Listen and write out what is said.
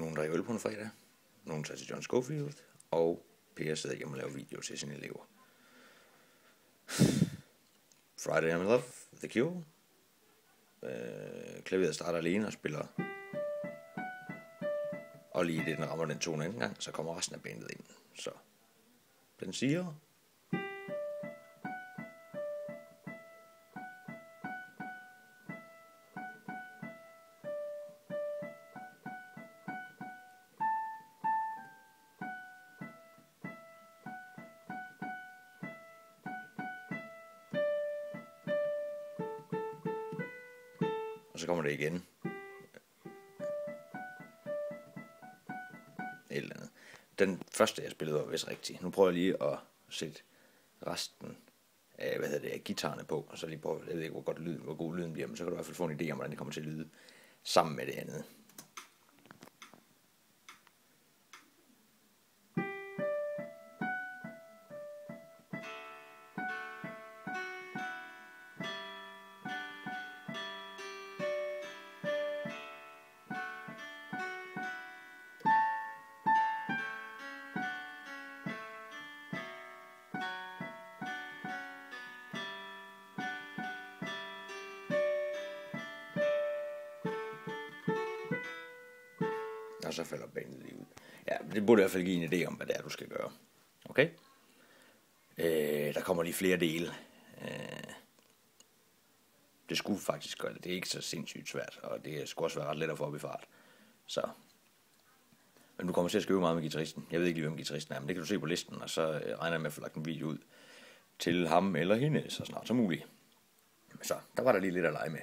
Nogen drikker øl på en fredag. Nogen tager til John Schofield. Og Per sidder hjemme og laver video til sine elever. Friday I'm in Love, The Cure. Øh, klaveret starter alene og spiller. Og lige det, den rammer den tone anden gang, så kommer resten af bandet ind. Så den siger... Og så kommer det igen. Et eller andet. Den første, jeg spillede, var vist rigtig. Nu prøver jeg lige at sætte resten af, hvad hedder det, af guitarerne på, og så lige prøve, jeg ved ikke, hvor, godt lyden, hvor god lyden bliver, men så kan du i hvert fald få en idé om, hvordan det kommer til at lyde sammen med det andet. Og så falder bandet lige ud. Ja, det burde i hvert fald give en idé om, hvad det er, du skal gøre. Okay? Øh, der kommer lige flere dele. Øh, det skulle faktisk gøre det. Det er ikke så sindssygt svært, og det skulle også være ret let at få op i fart. Så. Men du kommer til at skrive meget med gitarristen. Jeg ved ikke lige, hvem gitarristen er, men det kan du se på listen, og så øh, regner jeg med at få lagt en video ud til ham eller hende så snart som muligt. Så der var der lige lidt at lege med.